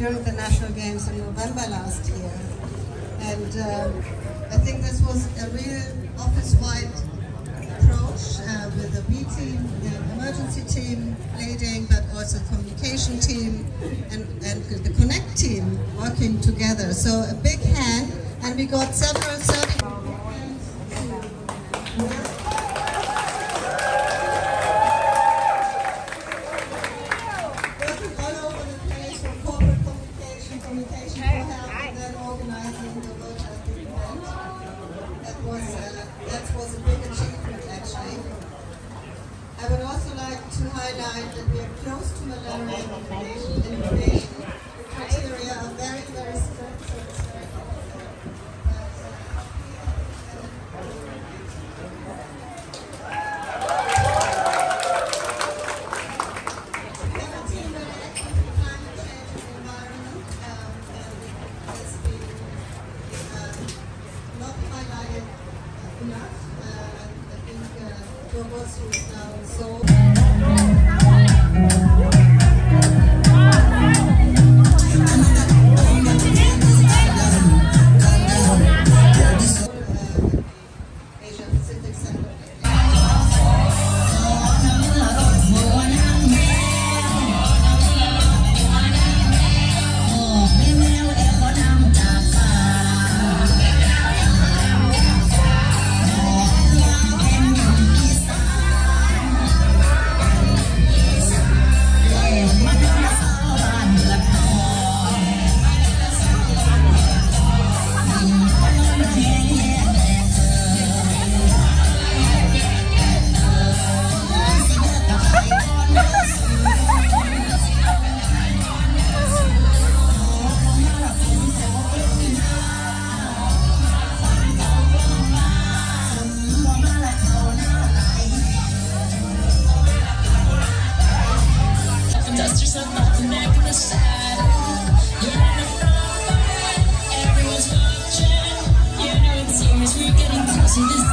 during the national games in November last year. And um, I think this was a real office-wide approach uh, with the B team, the emergency team leading, but also communication team and, and the Connect team working together. So a big hand, and we got several. Was uh, that was a big achievement actually. I would also like to highlight that we are close to malaria elimination. Enough. Uh, I think uh, Bossu is now so. Closer. This is